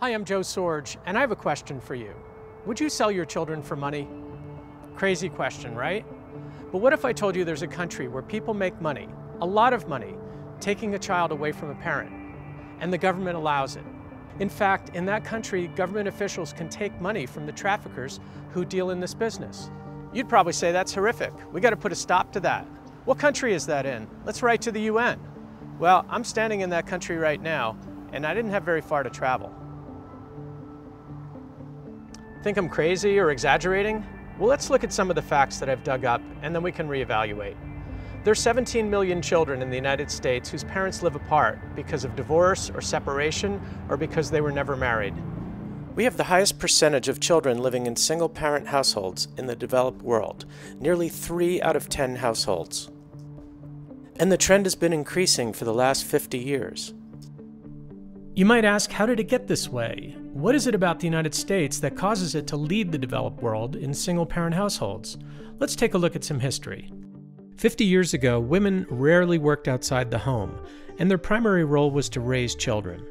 Hi, I'm Joe Sorge, and I have a question for you. Would you sell your children for money? Crazy question, right? But what if I told you there's a country where people make money, a lot of money, taking a child away from a parent, and the government allows it? In fact, in that country, government officials can take money from the traffickers who deal in this business. You'd probably say that's horrific. We got to put a stop to that. What country is that in? Let's write to the UN. Well, I'm standing in that country right now, and I didn't have very far to travel. Think I'm crazy or exaggerating? Well, let's look at some of the facts that I've dug up, and then we can reevaluate. There's 17 million children in the United States whose parents live apart because of divorce or separation or because they were never married. We have the highest percentage of children living in single parent households in the developed world, nearly 3 out of 10 households. And the trend has been increasing for the last 50 years. You might ask, how did it get this way? What is it about the United States that causes it to lead the developed world in single parent households? Let's take a look at some history. 50 years ago, women rarely worked outside the home, and their primary role was to raise children.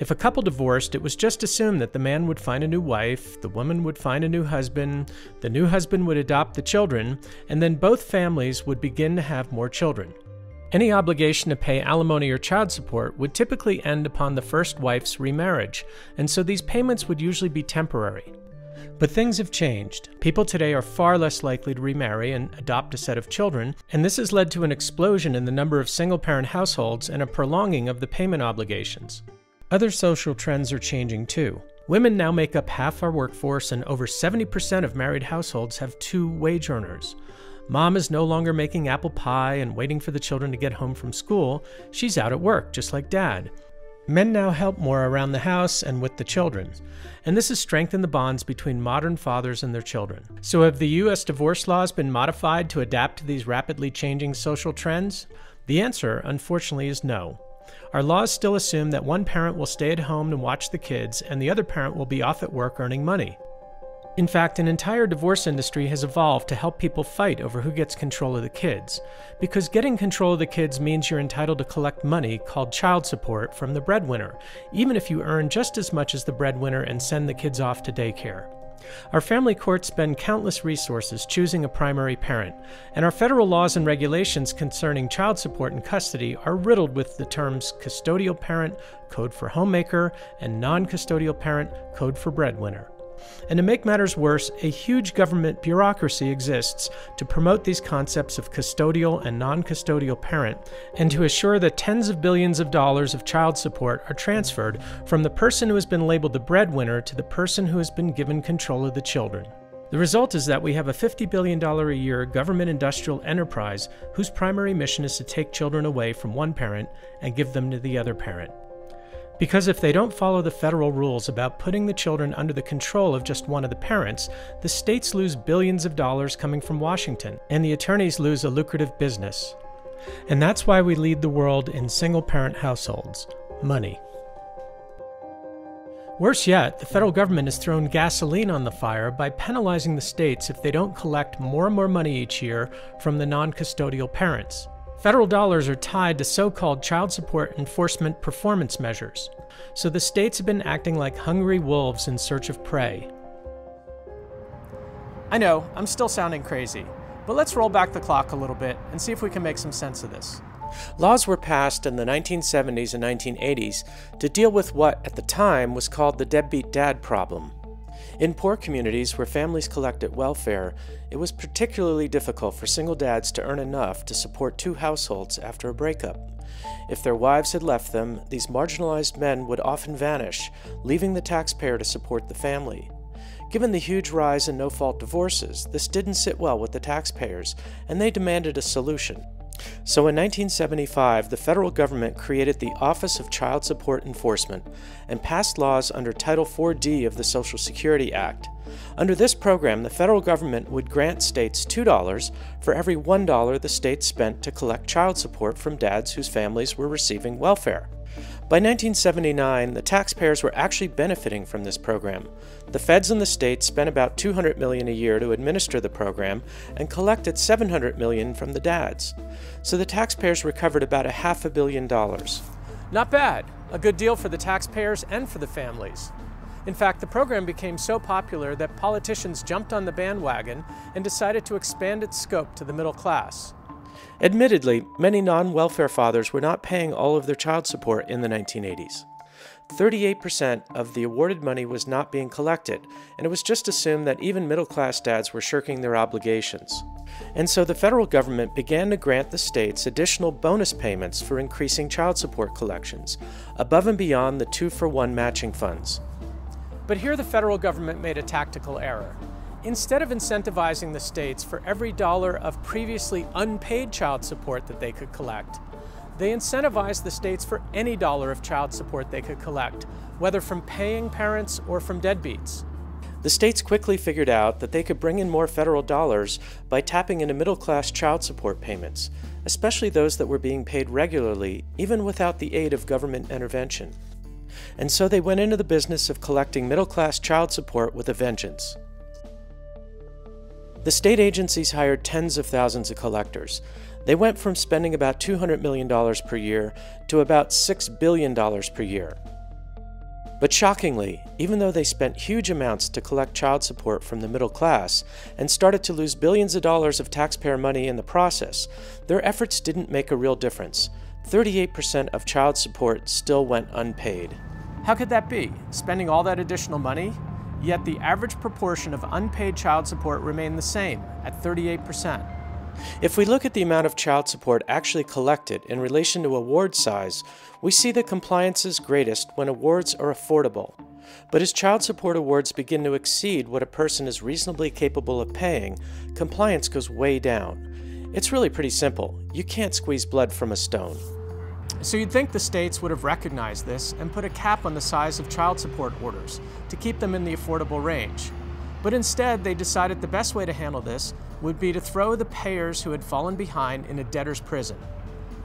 If a couple divorced, it was just assumed that the man would find a new wife, the woman would find a new husband, the new husband would adopt the children, and then both families would begin to have more children. Any obligation to pay alimony or child support would typically end upon the first wife's remarriage, and so these payments would usually be temporary. But things have changed. People today are far less likely to remarry and adopt a set of children, and this has led to an explosion in the number of single parent households and a prolonging of the payment obligations. Other social trends are changing too. Women now make up half our workforce, and over 70% of married households have two wage earners. Mom is no longer making apple pie and waiting for the children to get home from school. She's out at work, just like dad. Men now help more around the house and with the children, and this has strengthened the bonds between modern fathers and their children. So, have the U.S. divorce laws been modified to adapt to these rapidly changing social trends? The answer, unfortunately, is no. Our laws still assume that one parent will stay at home and watch the kids, and the other parent will be off at work earning money. In fact, an entire divorce industry has evolved to help people fight over who gets control of the kids, because getting control of the kids means you're entitled to collect money called child support from the breadwinner, even if you earn just as much as the breadwinner and send the kids off to daycare. Our family courts spend countless resources choosing a primary parent, and our federal laws and regulations concerning child support and custody are riddled with the terms custodial parent, code for homemaker, and non custodial parent, code for breadwinner. And to make matters worse, a huge government bureaucracy exists to promote these concepts of custodial and non custodial parent, and to assure that tens of billions of dollars of child support are transferred from the person who has been labeled the breadwinner to the person who has been given control of the children. The result is that we have a $50 billion a year government industrial enterprise whose primary mission is to take children away from one parent and give them to the other parent. Because if they don't follow the federal rules about putting the children under the control of just one of the parents, the states lose billions of dollars coming from Washington, and the attorneys lose a lucrative business. And that's why we lead the world in single parent households money. Worse yet, the federal government has thrown gasoline on the fire by penalizing the states if they don't collect more and more money each year from the non custodial parents. Federal dollars are tied to so called child support enforcement performance measures, so the states have been acting like hungry wolves in search of prey. I know, I'm still sounding crazy, but let's roll back the clock a little bit and see if we can make some sense of this. Laws were passed in the 1970s and 1980s to deal with what, at the time, was called the deadbeat dad problem. In poor communities where families collected welfare, it was particularly difficult for single dads to earn enough to support two households after a breakup. If their wives had left them, these marginalized men would often vanish, leaving the taxpayer to support the family. Given the huge rise in no fault divorces, this didn't sit well with the taxpayers, and they demanded a solution. So in 1975, the federal government created the Office of Child Support Enforcement and passed laws under Title IV-D of the Social Security Act. Under this program, the federal government would grant states $2 for every $1 the state spent to collect child support from dads whose families were receiving welfare. By 1979, the taxpayers were actually benefiting from this program. The feds in the state spent about 200 million a year to administer the program and collected 700 million from the dads. So the taxpayers recovered about a half a billion dollars. Not bad. A good deal for the taxpayers and for the families. In fact, the program became so popular that politicians jumped on the bandwagon and decided to expand its scope to the middle class. Admittedly, many non welfare fathers were not paying all of their child support in the 1980s. 38% of the awarded money was not being collected, and it was just assumed that even middle class dads were shirking their obligations. And so the federal government began to grant the states additional bonus payments for increasing child support collections, above and beyond the two for one matching funds. But here the federal government made a tactical error. Instead of incentivizing the states for every dollar of previously unpaid child support that they could collect, they incentivized the states for any dollar of child support they could collect, whether from paying parents or from deadbeats. The states quickly figured out that they could bring in more federal dollars by tapping into middle class child support payments, especially those that were being paid regularly, even without the aid of government intervention. And so they went into the business of collecting middle class child support with a vengeance. The state agencies hired tens of thousands of collectors. They went from spending about $200 million per year to about $6 billion per year. But shockingly, even though they spent huge amounts to collect child support from the middle class and started to lose billions of dollars of taxpayer money in the process, their efforts didn't make a real difference. 38% of child support still went unpaid. How could that be? Spending all that additional money? Yet the average proportion of unpaid child support remained the same, at 38%. If we look at the amount of child support actually collected in relation to award size, we see that compliance is greatest when awards are affordable. But as child support awards begin to exceed what a person is reasonably capable of paying, compliance goes way down. It's really pretty simple. You can't squeeze blood from a stone. So you'd think the states would have recognized this and put a cap on the size of child support orders to keep them in the affordable range. But instead, they decided the best way to handle this would be to throw the payers who had fallen behind in a debtor's prison.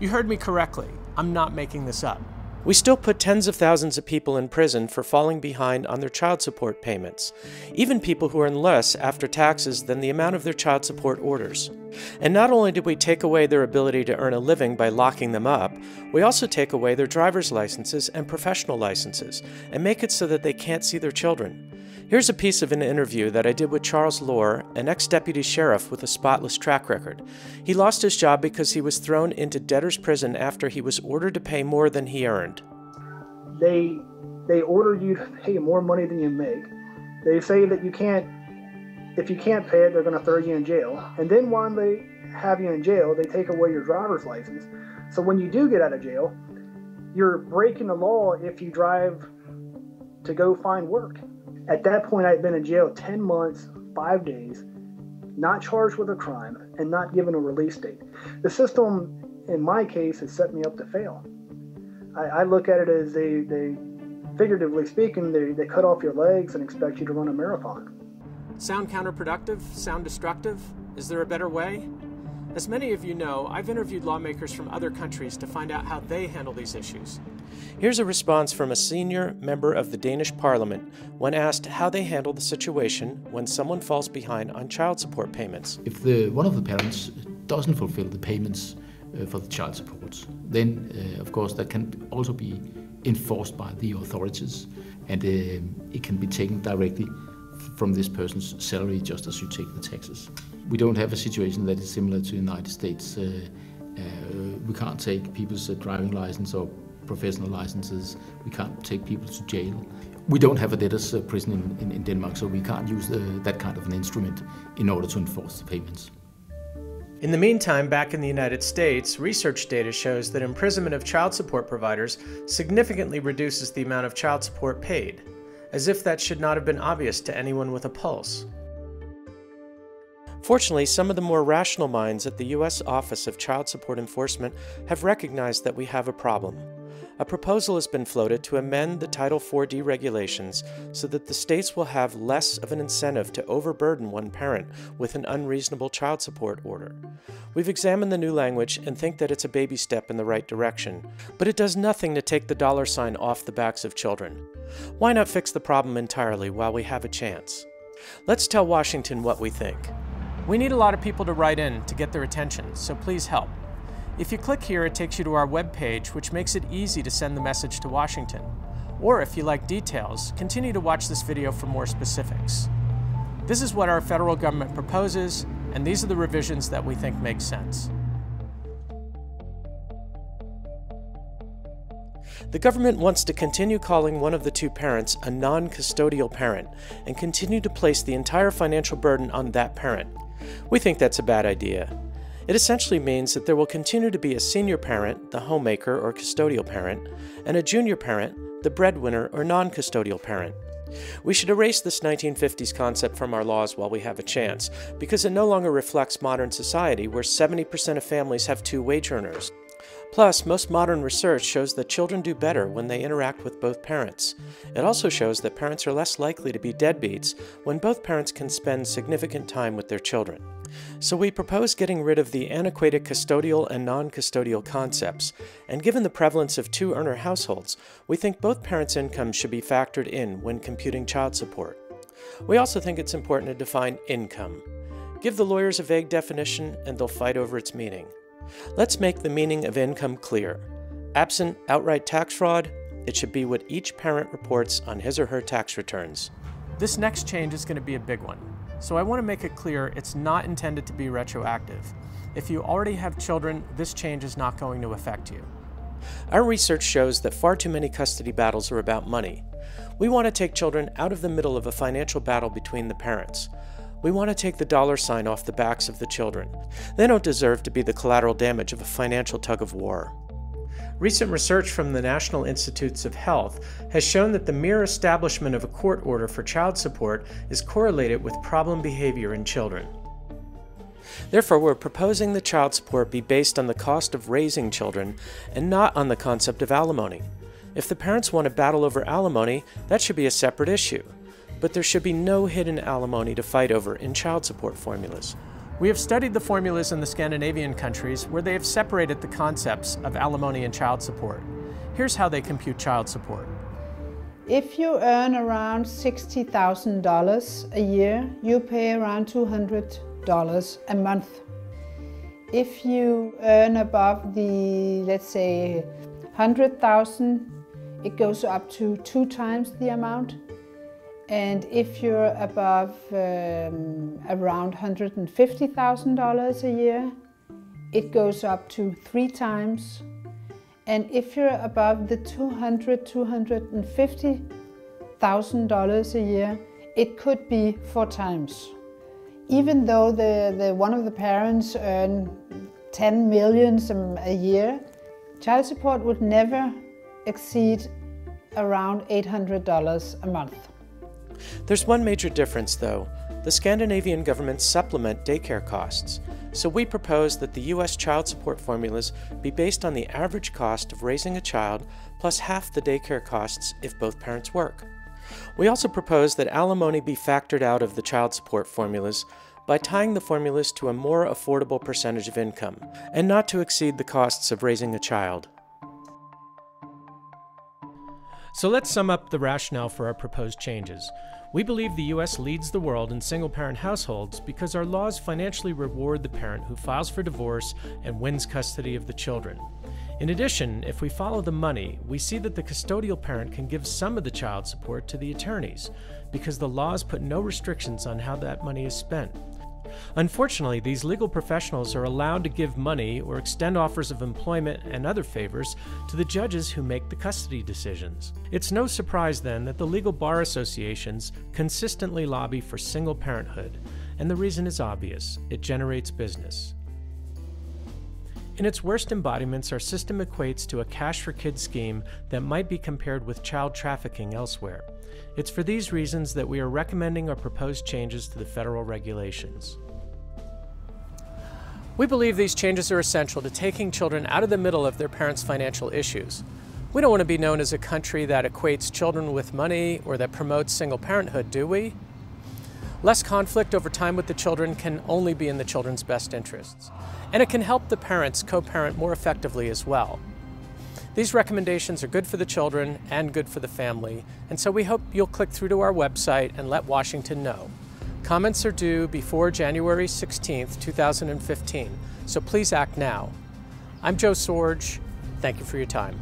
You heard me correctly. I'm not making this up. We still put tens of thousands of people in prison for falling behind on their child support payments, even people who earn less after taxes than the amount of their child support orders. And not only did we take away their ability to earn a living by locking them up, we also take away their driver's licenses and professional licenses and make it so that they can't see their children. Here's a piece of an interview that I did with Charles Lohr, an ex deputy sheriff with a spotless track record. He lost his job because he was thrown into debtor's prison after he was ordered to pay more than he earned. They they order you to pay more money than you make. They say that you can't if you can't pay it, they're going to throw you in jail. And then when they have you in jail, they take away your driver's license. So when you do get out of jail, you're breaking the law if you drive to go find work. At that point, I had been in jail 10 months, five days, not charged with a crime, and not given a release date. The system, in my case, has set me up to fail. I, I look at it as they, they figuratively speaking, they, they cut off your legs and expect you to run a marathon. Sound counterproductive? Sound destructive? Is there a better way? As many of you know, I've interviewed lawmakers from other countries to find out how they handle these issues. Here's a response from a senior member of the Danish parliament when asked how they handle the situation when someone falls behind on child support payments. If the, one of the parents doesn't fulfill the payments uh, for the child support, then uh, of course that can also be enforced by the authorities and uh, it can be taken directly from this person's salary just as you take the taxes. We don't have a situation that is similar to the United States. Uh, uh, we can't take people's uh, driving license or professional licenses. We can't take people to jail. We don't have a debtor's uh, prison in, in, in, Denmark, so we can't use the, that kind of an instrument in order to enforce the payments. In the meantime, back in the United States, research data shows that imprisonment of child support providers significantly reduces the amount of child support paid as if that should not have been obvious to anyone with a pulse. Fortunately, some of the more rational minds at the U.S. Office of Child Support Enforcement have recognized that we have a problem a proposal has been floated to amend the Title IV-D regulations so that the states will have less of an incentive to overburden one parent with an unreasonable child support order. We've examined the new language and think that it's a baby step in the right direction, but it does nothing to take the dollar sign off the backs of children. Why not fix the problem entirely while we have a chance? Let's tell Washington what we think. We need a lot of people to write in to get their attention, so please help. If you click here, it takes you to our web page, which makes it easy to send the message to Washington. Or if you like details, continue to watch this video for more specifics. This is what our federal government proposes, and these are the revisions that we think make sense. The government wants to continue calling one of the two parents a non custodial parent and continue to place the entire financial burden on that parent. We think that's a bad idea. It essentially means that there will continue to be a senior parent, the homemaker or custodial parent, and a junior parent, the breadwinner or non custodial parent. We should erase this 1950s concept from our laws while we have a chance, because it no longer reflects modern society where 70% of families have two wage earners. Plus, most modern research shows that children do better when they interact with both parents. It also shows that parents are less likely to be deadbeats when both parents can spend significant time with their children. So we propose getting rid of the antiquated custodial and non-custodial concepts, and given the prevalence of two-earner households, we think both parents' incomes should be factored in when computing child support. We also think it's important to define income. Give the lawyers a vague definition and they'll fight over its meaning. Let's make the meaning of income clear. Absent outright tax fraud, it should be what each parent reports on his or her tax returns. This next change is going to be a big one, so I want to make it clear it's not intended to be retroactive. If you already have children, this change is not going to affect you. Our research shows that far too many custody battles are about money. We want to take children out of the middle of a financial battle between the parents. We want to take the dollar sign off the backs of the children. They don't deserve to be the collateral damage of a financial tug of war. Recent research from the National Institutes of Health has shown that the mere establishment of a court order for child support is correlated with problem behavior in children. Therefore, we're proposing that child support be based on the cost of raising children and not on the concept of alimony. If the parents want to battle over alimony, that should be a separate issue but there should be no hidden alimony to fight over in child support formulas. We have studied the formulas in the Scandinavian countries where they have separated the concepts of alimony and child support. Here's how they compute child support. If you earn around $60,000 a year, you pay around $200 a month. If you earn above the, let's say, 100,000, it goes up to two times the amount. And if you're above um, around $150,000 a year, it goes up to three times. And if you're above the $200, $250,000 a year, it could be four times. Even though the, the, one of the parents earn 10 millions a year, child support would never exceed around $800 a month. There's one major difference, though. The Scandinavian governments supplement daycare costs, so we propose that the U.S. child support formulas be based on the average cost of raising a child plus half the daycare costs if both parents work. We also propose that alimony be factored out of the child support formulas by tying the formulas to a more affordable percentage of income, and not to exceed the costs of raising a child. So let's sum up the rationale for our proposed changes. We believe the U.S. leads the world in single parent households because our laws financially reward the parent who files for divorce and wins custody of the children. In addition, if we follow the money, we see that the custodial parent can give some of the child support to the attorneys because the laws put no restrictions on how that money is spent. Unfortunately, these legal professionals are allowed to give money or extend offers of employment and other favors to the judges who make the custody decisions. It's no surprise then that the legal bar associations consistently lobby for single parenthood, and the reason is obvious it generates business. In its worst embodiments, our system equates to a cash for kids scheme that might be compared with child trafficking elsewhere. It's for these reasons that we are recommending our proposed changes to the federal regulations. We believe these changes are essential to taking children out of the middle of their parents' financial issues. We don't want to be known as a country that equates children with money or that promotes single parenthood, do we? Less conflict over time with the children can only be in the children's best interests. And it can help the parents co-parent more effectively as well. These recommendations are good for the children and good for the family, and so we hope you'll click through to our website and let Washington know. Comments are due before January 16, 2015, so please act now. I'm Joe Sorge. Thank you for your time.